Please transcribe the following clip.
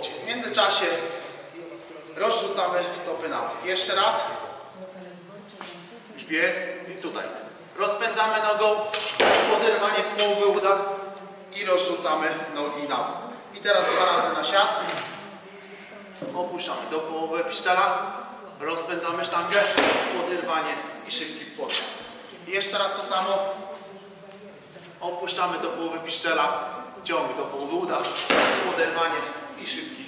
łokcie. W międzyczasie rozrzucamy stopy na bok. Jeszcze raz. Dwie i tutaj. Rozpędzamy nogą, poderwanie w połowy uda i rozrzucamy nogi na bok. I teraz dwa razy na siat. Opuszczamy do połowy piszczela, rozpędzamy sztangę, poderwanie i szybki. I jeszcze raz to samo. Opuszczamy do połowy piszczela, ciąg do połowy uda, poderwanie i szybki podciąg.